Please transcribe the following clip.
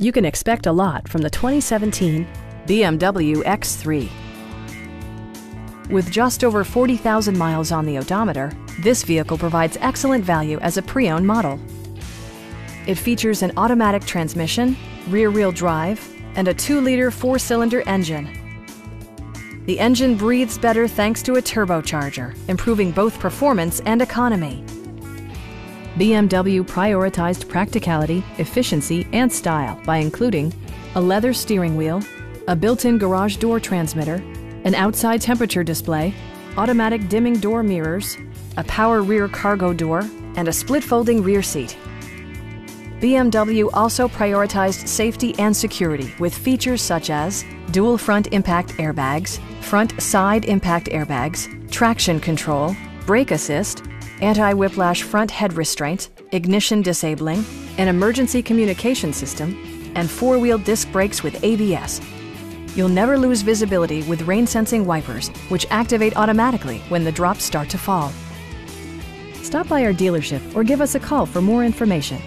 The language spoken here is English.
You can expect a lot from the 2017 BMW X3. With just over 40,000 miles on the odometer, this vehicle provides excellent value as a pre-owned model. It features an automatic transmission, rear-wheel drive, and a 2-liter four-cylinder engine. The engine breathes better thanks to a turbocharger, improving both performance and economy. BMW prioritized practicality, efficiency, and style by including a leather steering wheel, a built-in garage door transmitter, an outside temperature display, automatic dimming door mirrors, a power rear cargo door, and a split folding rear seat. BMW also prioritized safety and security with features such as dual front impact airbags, front side impact airbags, traction control, brake assist, anti-whiplash front head restraint, ignition disabling, an emergency communication system, and four-wheel disc brakes with ABS. You'll never lose visibility with rain-sensing wipers, which activate automatically when the drops start to fall. Stop by our dealership or give us a call for more information.